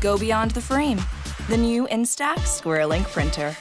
Go beyond the frame. The new Instax SquareLink printer.